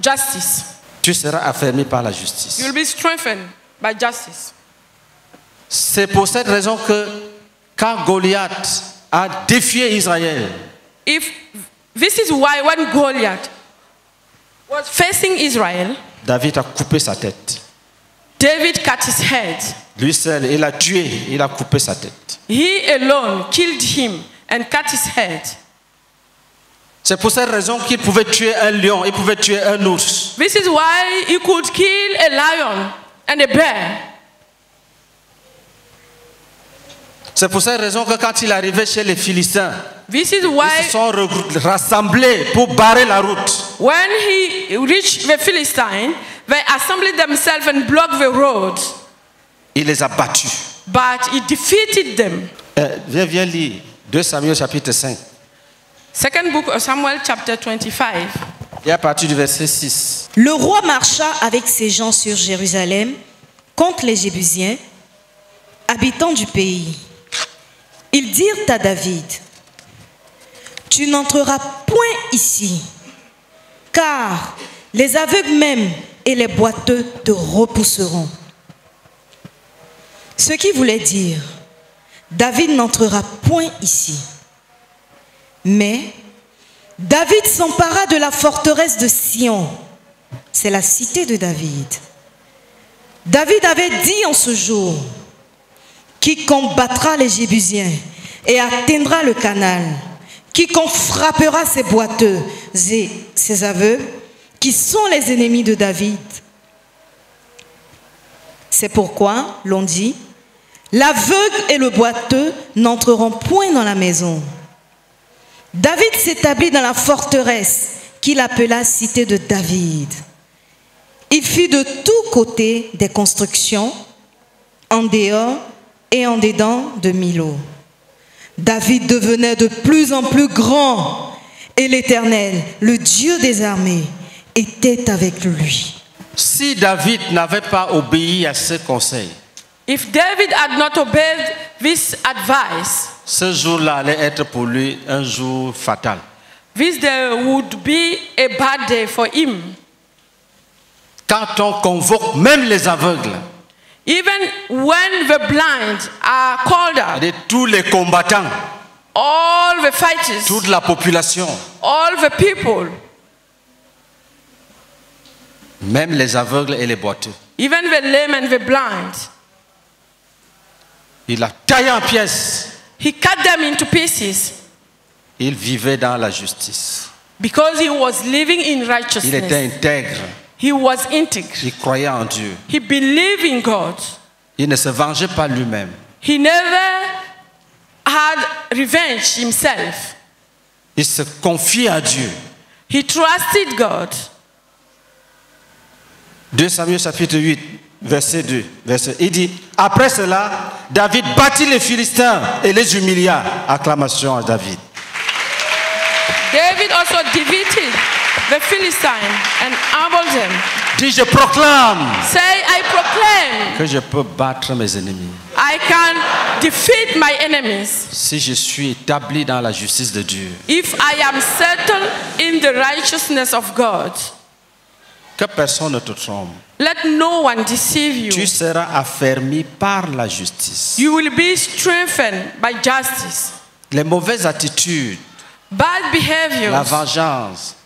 justice. Tu seras affermi par la justice. You'll be strengthened by justice. C'est pour cette raison que quand Goliath a défié Israël, If this is why when Goliath was facing Israel, David a coupé sa tête. David cut his head. Lui seul, il a tué, il a coupé sa tête. He alone killed him and cut his head. C'est pour cette raison qu'il pouvait tuer un lion, il pouvait tuer un ours. This is why he could kill a lion and a bear. C'est pour cette raison que quand il arrivait chez les Philistins, This is ils se why sont rassemblés pour barrer la route. when he reached the Philistine, they assembled themselves and blocked the road. Il les a battus. But he defeated them. Euh, viens, viens lire 2 Samuel chapitre 5. Second book of Samuel, chapter 25. Et à partir du verset 6. Le roi marcha avec ses gens sur Jérusalem contre les Jébusiens, habitants du pays. Ils dirent à David, Tu n'entreras point ici, car les aveugles même et les boiteux te repousseront. Ce qui voulait dire, David n'entrera point ici. Mais David s'empara de la forteresse de Sion. C'est la cité de David. David avait dit en ce jour, qui combattra les Jébusiens et atteindra le canal, quiconque frappera ses boiteux et ses aveux, qui sont les ennemis de David. C'est pourquoi l'on dit, l'aveugle et le boiteux n'entreront point dans la maison. David s'établit dans la forteresse qu'il appela cité de David. Il fit de tous côtés des constructions, en dehors et en dedans de Milo. David devenait de plus en plus grand et l'Éternel, le Dieu des armées, était avec lui. Si David n'avait pas obéi à ce conseil, If David had not obeyed this advice, ce jour-là allait être pour lui un jour fatal. this day would be a bad day for him. Quand on convoque même les aveugles, Even when the blind are called out, c'est-à-dire tous les combattants, all the fighters, toute la population, all the people, même les aveugles et les boiteux, even the lame and the blind, il a taillé en pièces. he cut them into pieces Il vivait dans la justice. because he was living in righteousness. Il était intègre. He was integral. Il croyait en Dieu. He believed in God. Il ne se vengeait pas lui-même. He never had revenge himself. Il se confiait à Dieu. He trusted God. 2 Samuel chapitre 8, verset 2. Verset, il dit, après cela, David battit les Philistins et les humilia. Acclamation à David. David also defeated the Philistine and humbled them. Dis, je proclame Say, I proclaim que je peux battre mes ennemis I can defeat my enemies si je suis établi dans la justice de Dieu. if I am settled in the righteousness of God. Que personne ne te trompe. Let no one deceive Tu you. seras affermi par la justice. You will be strengthened by justice. Les mauvaises attitudes, Bad la behaviors, vengeance,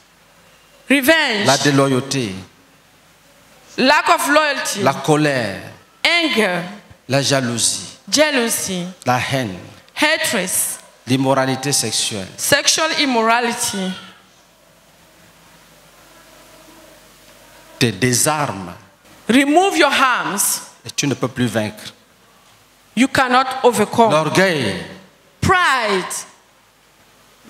revenge, la déloyauté, lack of loyalty, la colère, anger, la jalousie, jealousy, la haine, hatred, l'immoralité sexuelle, sexual immorality. Te désarment remove your harms. et tu ne peux plus vaincre. You cannot overcome. L'orgueil, Pride,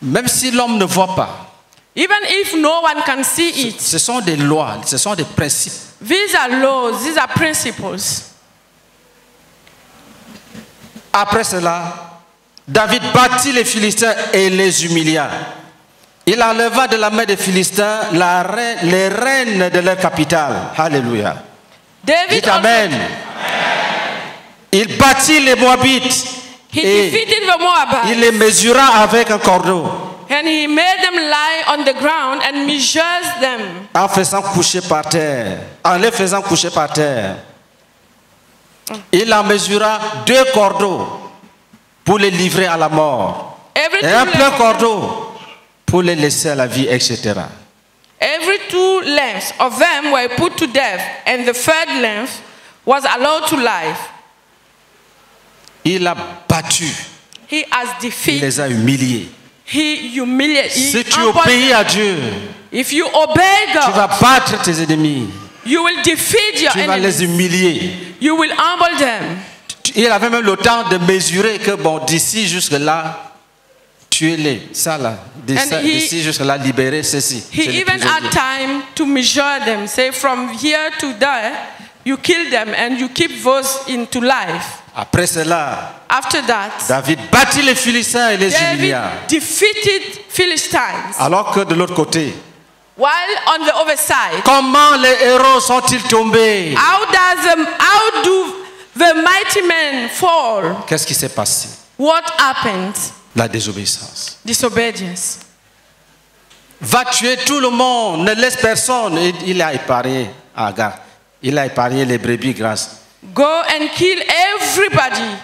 même si l'homme ne voit pas, even if no one can see it, ce sont des lois, ce sont des principes. these are laws, these are principles. Après cela, David battit les Philistins et les humilia. Il enleva de la main des Philistins la reine- les reines de leur capitale. Alléluia. David Dites Amen. Il battit les Moabites he et defeated the Moabites il les mesura avec un cordeau and he made them lie on the ground and measures them en faisant coucher par terre, en les faisant coucher par terre. Il en mesura deux cordeaux pour les livrer à la mort every et un two, plein cordeau pour les laisser à la vie, etc. every two lengths of them were put to death and the third length was allowed to life. Il a battu, He has defeated. il les a humiliés. He humiliated. he Si tu obéis à Dieu, If you obey tu God, vas battre tes ennemis, you will defeat your tu vas enemies. les humilier. You will humble them. Il avait même le temps de mesurer que, bon, d'ici jusque-là, tuez-les. Ça là, d'ici he- jusque-là, libérez ceci. He even had time to measure them. Say from here to there, you kill them and you keep those into life. Après cela, After that, David battit les Philistins et les David humilia. defeated Philistines. Alors que de l'autre côté, While on the other side, comment les héros sont-ils tombés? how does the, how do the mighty men fall? Qu'est-ce qui s'est passé? What happened? La désobéissance. Disobedience. Va tuer tout le monde, ne laisse personne. Il a épargné Agar. Il a épargné les brebis grasses. Go and kill everybody.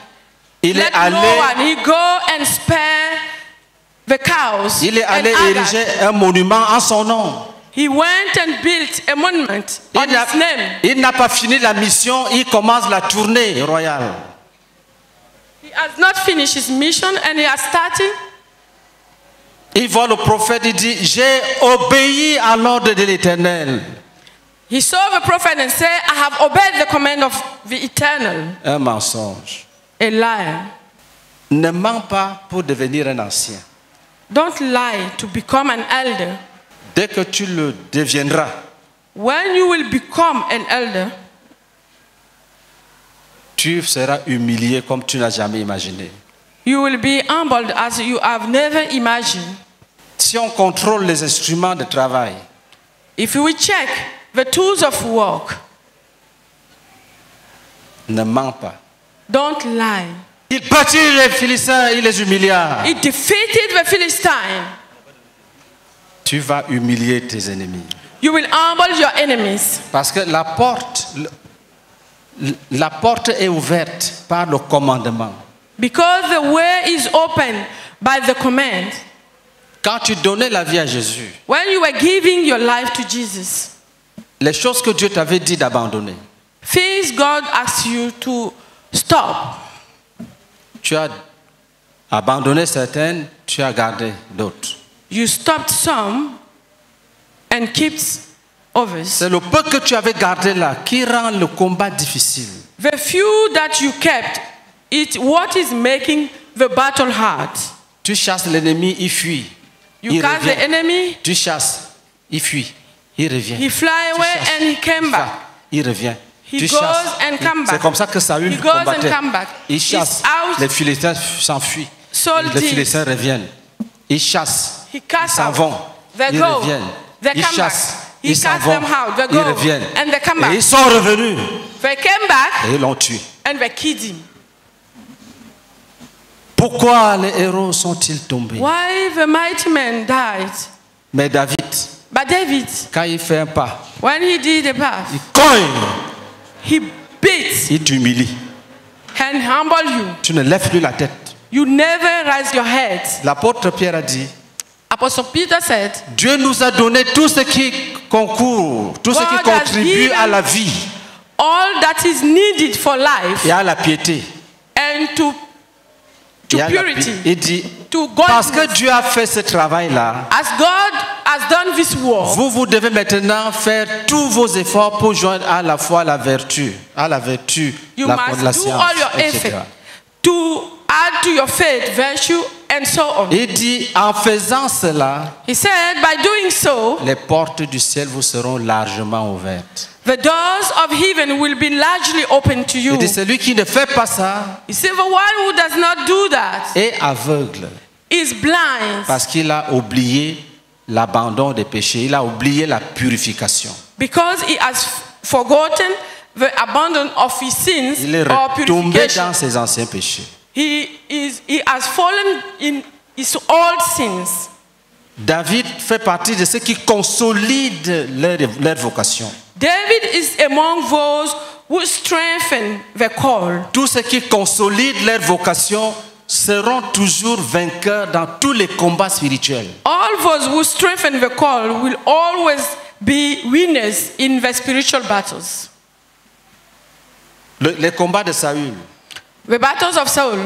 Il est Let no allé, one. He go and spare the cows. il est allé ériger un monument en son nom. He went and built a monument Il on n'a- his name. il n'a pas fini la mission, il commence la tournée royale. He has not finished his mission and he has started. Il voit le prophète, il dit, j'ai obéi à l'ordre de l'Éternel. He saw the prophet and said, I have obeyed the command of the eternal. Un mensonge. A liar. Ne mens pas pour devenir un ancien. Don't lie to become an elder. Dès que tu le deviendras, When you will become an elder, tu seras humilié comme tu n'as jamais imaginé. you will be humbled as you have never imagined. Si on contrôle les instruments de travail, If you will check the tools of work, ne mens pas. don't lie. Il battit les Philistins, il les humilia. He defeated the Philistine. Tu vas humilier tes ennemis. You will humble your enemies. Parce que la porte, la porte est ouverte par le commandement. Because the way is open by the command. Quand tu donnais la vie à Jésus, When you were giving your life to Jesus, les choses que Dieu t'avait dit d'abandonner, things God asked you to stop. tu as abandonné certaines, tu as gardé d'autres. You stopped some and kept others. C'est le peu que tu avais gardé là qui rend le combat difficile. The few that you kept, it's what is making the battle hard? Tu chasses l'ennemi, il fuit. You il cast the revient. enemy, Tu chasses, il fuit. Il revient. he fly away and he came il back. Il revient. He tu goes chasses. and come C'est back. comme ça que Saül He goes and combattait. Il chasse. out. Les Philistins s'enfuient. Les. Philistins reviennent. Ils chassent. He Ils s'en vont. They Ils go. reviennent. They Ils chassent. Ils s'en vont. them out. They Ils go. reviennent. And they come Et back. ils sont revenus. They came back Et ils l'ont tué. and they killed him. Pourquoi les héros sont-ils tombés? Why the mighty man died? Mais David, But David, quand il fait un pas, when he did the path, il cogne, he beat il t'humilie. and humbled you. Tu ne lèves plus la tête. You never raise your head. L'apôtre Pierre a dit, Apostle Peter said, Dieu nous a donné tout ce qui concourt, tout ce qui God contribue à la vie all that is needed for life et à la piété. and to, to purity, Il dit, to parce que. Dieu a fait ce travail-là, As God has done this work, vous, vous devez maintenant faire tous vos efforts pour joindre à la fois la vertu, à la vertu, you la, must la do science, all your etc. effort to add to your faith virtue and so on. Il dit, en faisant cela, He said, by doing so, les portes du ciel vous seront largement ouvertes. The doors of heaven will be largely open to you. Dit, celui qui ne fait pas ça You see, the one who does not do that est aveugle is blind parce qu'il a oublié l'abandon des péchés, il a oublié la purification. because he has forgotten the abandon of his sins Il est retombé dans ses anciens péchés. He, is, he has fallen in his old sins. David fait partie de ceux qui consolident leur, leur vocation. David is among those who strengthen the call. Tous ceux qui consolident leur vocation seront toujours vainqueurs dans tous les combats spirituels. All those who strengthen the call will always be winners in the spiritual battles. Le- les combats de Saül, The battles of Saul,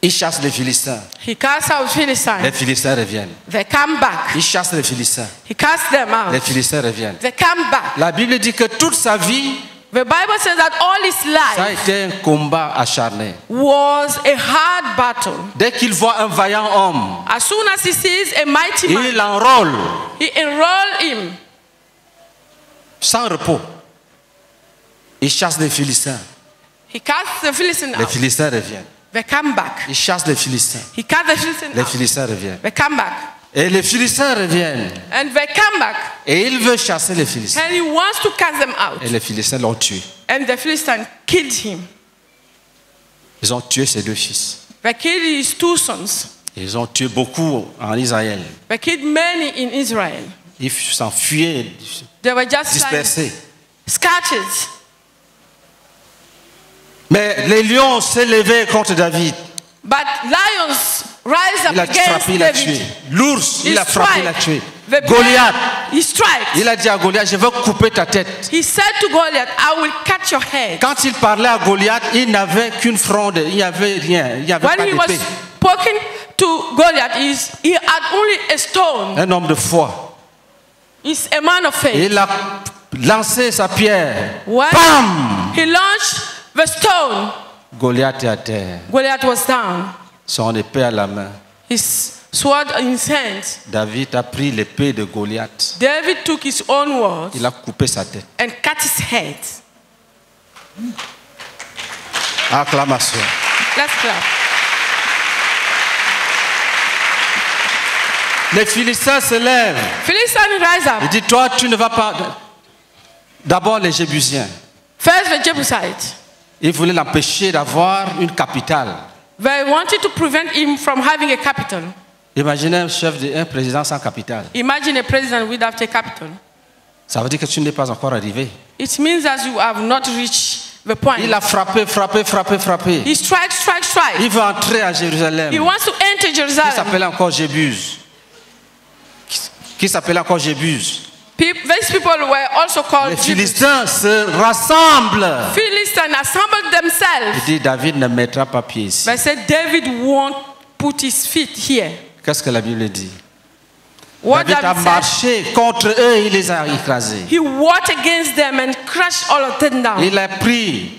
il chasse les Philistins. he cast out Les Philistines. Philistins reviennent. They come back. Il chasse les Philistins. He cast them Les out. Philistins reviennent. They come back. La Bible dit que toute sa vie, The Bible says that all his Ça a life été un combat acharné. was a hard battle. Dès qu'il voit un vaillant homme, As soon as he sees a mighty man, il l'enrôle he enrolled him. sans repos. Il chasse les Philistins. He cast the Philistines Les. Philistins reviennent. They come back. Il chasse les Philistins. He the Philistines Les out. Philistins reviennent. They come back. Et les Philistins reviennent. And they come back. Et il veut chasser les Philistins. And he wants to cast them out. Et les Philistins l'ont tué. And the Philistines killed him. Ils ont tué ses deux fils. They killed his two sons. Ils ont tué beaucoup en Israël. They killed many in Israel. Ils s'enfuyaient, They were just like dispersés. scattered. Mais les lions s'est levé contre David. But lions rise up Il a frappé, il a tué. L'ours, il a frappé, il a tué. Goliath, He strikes. il a dit à Goliath, je veux couper ta tête. He said to Goliath, I will cut your head. Quand il parlait à Goliath, il n'avait qu'une fronde, il n'y avait rien, il n'y avait When pas he was d'épée. spoken to Goliath, he had only a stone. Un homme de foi. He's a man of Et faith. il a lancé sa pierre. When Bam! he launched the stone, Goliath est à terre, Goliath was down. son épée à la main. His sword in his hand. David a pris l'épée de Goliath. David took his own words Il a coupé sa tête. and cut his head. Acclamation. Let's clap. Les Philistins se lèvent. Philistine rise Il up. dit, toi, tu ne vas pas... D'abord les Jébusiens. First, the Jebusites. Ils voulaient l'empêcher d'avoir une capitale. They wanted to prevent him from having a capital. Imaginez un chef, de, un président sans capitale. Imagine a president without a capital. Ça veut dire que tu n'es pas encore arrivé. It means that you have not reached the point. Il a frappé, frappé, frappé, frappé. He strikes, strikes, strikes. Il veut entrer à Jérusalem. He wants to enter Qui Jerusalem. s'appelait encore Jébuse. Qui- Qui s'appelait encore Jébuse? These people were also called Les. Philistins se rassemblent. Philistines assembled Il themselves. dit David ne mettra pas pied ici. They said David won't put his feet here. Qu'est-ce que la Bible dit? What David a David said, marché contre eux, il les a écrasés. he walked against them and crushed all of them down. Il a pris,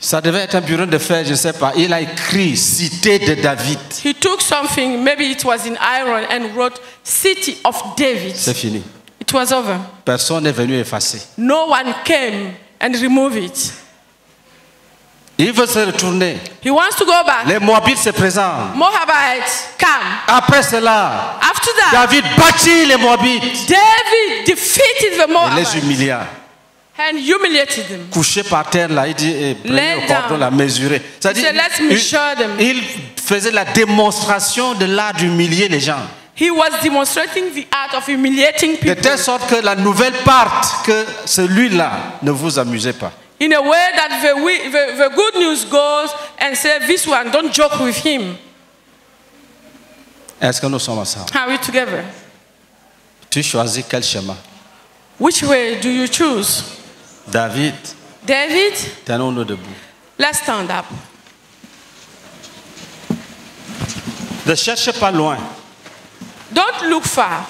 ça devait être un bureau de fer, je ne sais pas, il a écrit Cité de David. He took something, maybe it was in iron, and wrote City of David. C'est fini. It was over. Personne n'est venu effacer. No one came and removed it. Il veut se retourner. He wants to go back. Les Moabites se présentent. Moabites come. Après cela, After that, David battit les Moabites David defeated the et les Moabites humilia. and humiliated them. Couché par terre, là, il dit eh, prenez le cordon, la mesurer. He said, "Let's measure them." il faisait la démonstration de l'art d'humilier les gens. He was demonstrating the art of humiliating people. De telle sorte que la nouvelle parte que celui-là ne vous amusez pas. in a way that the, the, the good news goes and say, This one, don't joke with him. Est-ce que nous sommes ensemble Are we together? Tu choisis quel chemin Which way do you choose? David, David, tenons-nous debout. let's stand up. Ne cherche pas loin. Don't look far.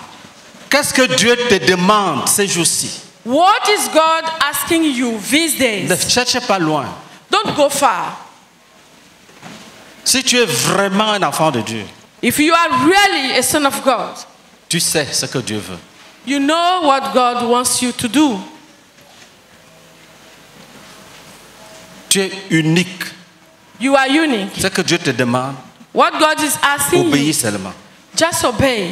Qu'est-ce que Dieu te demande ces jours-ci? What is God asking you these Ne days? cherche pas loin. Don't go far. Si tu es vraiment un enfant de Dieu, If you are really a son of God, tu sais ce que Dieu veut. you know what God wants you to do. Tu es unique. You are unique. Ce que Dieu te demande, What God is asking obéis you, seulement. Just obey.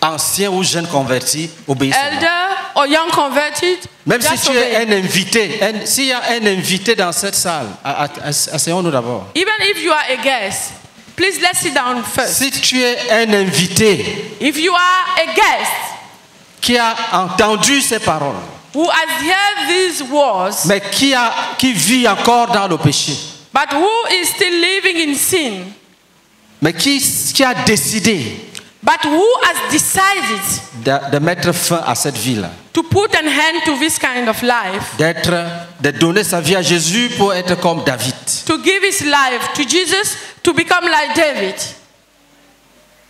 Ancien ou jeune converti, obéis seulement. Elder or young converted, Même si just tu es obey. un invité, s'il y a un invité dans cette salle, asseyons-nous d'abord. Even if you are a guest, please let's sit down first. Si tu es un invité If you are a guest qui a entendu ces paroles, who has heard these words, mais qui, a, qui vit encore dans le péché, but who is still living in sin, mais qui, qui a décidé but who has decided de, de mettre fin à cette vie-là, to put an end to this kind of life, d'être, de donner sa vie à Jésus pour être comme David. to give his life to Jesus to become like David.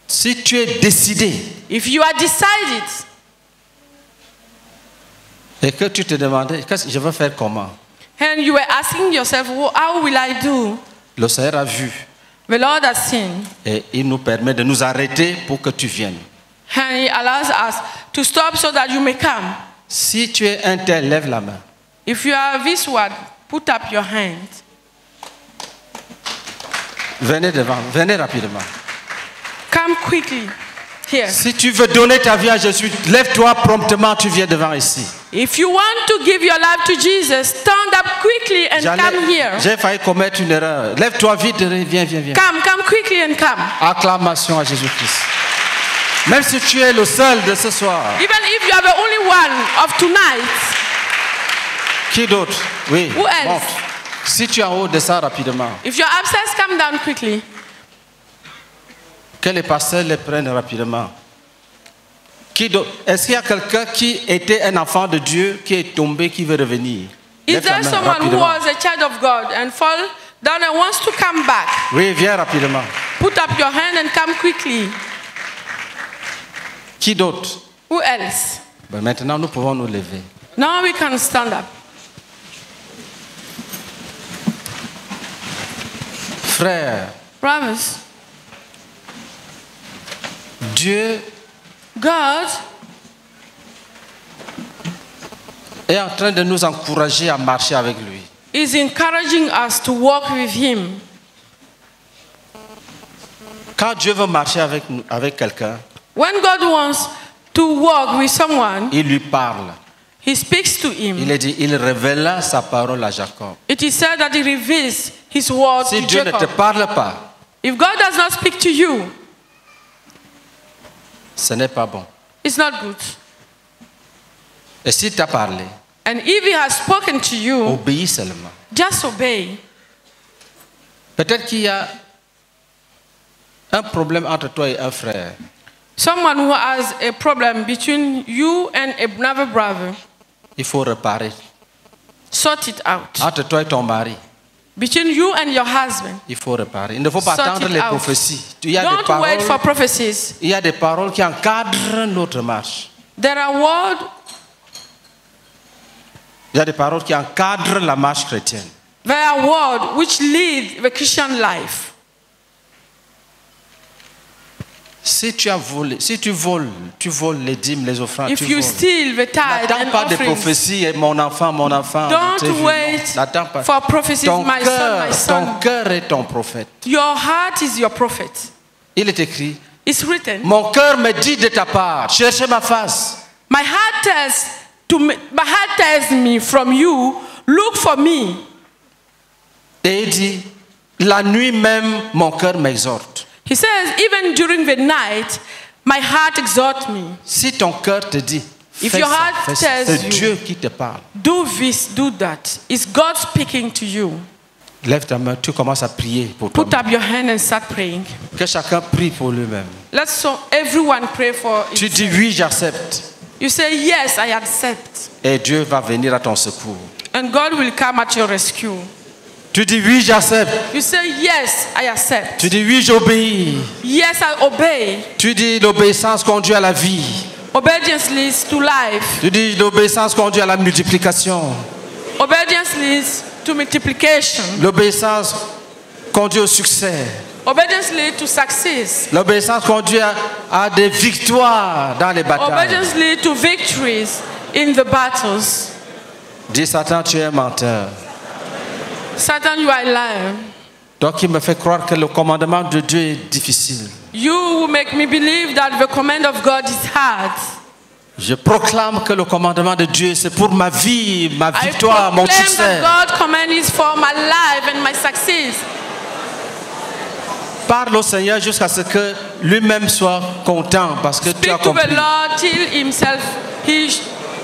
Si tu es décidé, If you are decided, Et que tu te demandais, qu'est-ce que je vais faire comment? And you were asking yourself, "Well, how will I do? Le Seigneur a vu The Lord has seen. et il nous permet de nous arrêter pour que tu viennes. And He allows us to stop so that you may come. Si tu es un tel, lève la main. If you are this one, put up your hand. Venez devant, venez rapidement. Come quickly here. Si tu veux donner ta vie à Jésus, lève-toi promptement, tu viens devant ici. If you want to give your life to Jesus, stand up quickly and come here. J'ai failli commettre une erreur. Lève-toi vite, viens, viens, viens. Come, come quickly and come. Acclamation à Jésus-Christ. Même si tu es le seul de ce soir, Even if you are the only one of tonight, qui d'autre? Oui. Who else? monte. Si tu es en haut, descends rapidement. if you're upstairs, come down quickly. Que les pasteurs les prennent rapidement. Est-ce qu'il y a quelqu'un qui était un enfant de Dieu qui est tombé, qui veut revenir? Is there someone who rapidement. was a child of God and fall down and wants to come back? Oui, viens rapidement. Put up your hand and come quickly. Qui d'autre? Who else? Ben, Maintenant, nous pouvons nous lever. Now we can stand up. Frère, Brothers, Dieu God est en train de nous encourager à marcher avec lui. is encouraging us to walk with Him. Quand Dieu veut marcher avec, nous- avec quelqu'un, When God wants to walk with someone, il lui parle. He speaks to him. Il est dit, il révéla sa parole à Jacob. It is said that He reveals His word Si to Dieu ne te Jacob. parle pas, If God does not speak to you, ce n'est pas bon. it's not good. Et s'il t'a parlé, And if He has spoken to you, obéis seulement. just obey. Peut-être qu'il y a un problème entre toi et un frère. Someone who has a problem between you and another brother, Il faut réparer. sort it out. Entre toi et ton mari, Between you and your husband, il faut réparer. Il ne faut pas attendre les out. prophéties. Il y a des don't wait for paroles, prophecies. il y a des paroles qui encadrent notre marche. There are words, Il y a des paroles qui encadrent la marche chrétienne. there are words which lead the Christian life. Si tu as volé, si tu voles, tu voles les dîmes, les offrandes, If tu you voles. steal the tithe N'attends pas de prophéties, mon enfant, mon enfant. don't wait n'attends pas. for prophecies, Ton my son, cœur, my ton son. cœur est ton prophète. Your heart is your prophet. Il est écrit, It's written. mon cœur me dit de ta part, cherchez ma face. My heart tells to me, my heart tells me from you, look for me. Et il dit, la nuit même, mon cœur m'exhorte. He says, even during the night, my heart exhorts me. Si ton cœur te dit, If your heart ça, tells c'est Dieu qui te parle. Do this, do that. It's God speaking to you? Lève ta main, tu commences à prier pour Put toi. up your hand and start praying. Que chacun prie pour lui-même. Let's so everyone pray for Tu dis oui, j'accepte. You say, Yes, I accept. Et Dieu va venir à ton secours. And God will come at your rescue. Tu dis oui, j'accepte. You say, Yes, I accept. Tu dis oui, j'obéis. Yes, I obey. Tu dis l'obéissance conduit à la vie. Obedience leads to life. Tu dis l'obéissance conduit à la multiplication. Obedience leads to multiplication. L'obéissance conduit au succès. Obedience leads to success. L'obéissance conduit à, à des victoires dans les batailles. Obedience leads to victories in the battles. Dis Satan, tu es un menteur. Satan, you are a liar. Donc il me fait croire que le commandement de Dieu est difficile. You will make me believe that the command of God is hard. Je proclame que le commandement de Dieu, c'est pour ma vie, ma I victoire, mon proclaim succès. that God's command is for my life and my success. Parle au Seigneur jusqu'à ce que lui-même soit content parce que tu as Speak to the compris. Lord till himself, he,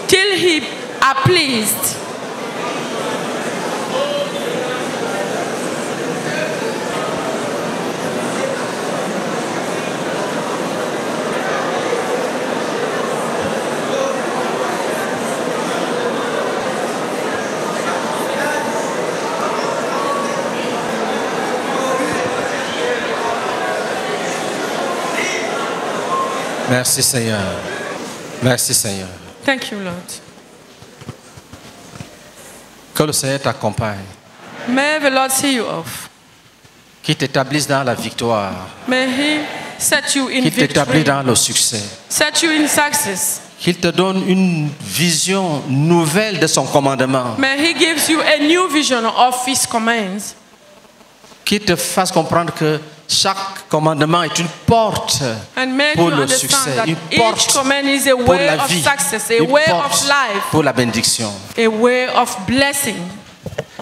till he are pleased. Merci Seigneur. Merci Seigneur. Thank you, Lord. Que le Seigneur t'accompagne, May the Lord see you off. qu'il t'établisse dans la victoire, May He set you in qu'il t'établisse dans le succès, set you in success. qu'il te donne une vision nouvelle de son commandement, May He gives you a new vision of His commands. qu'il te fasse comprendre que chaque commandement est une porte pour le succès, une porte command is a pour way la of vie, success, a une way porte of life, pour la bénédiction. a way of blessing.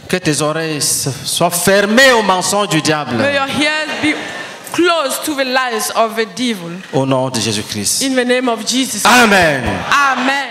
Que tes oreilles soient fermées au mensonge du diable. May your ears be close to the lies of the devil. Au nom de Jésus-Christ. In the name of Jesus. Amen. Amen.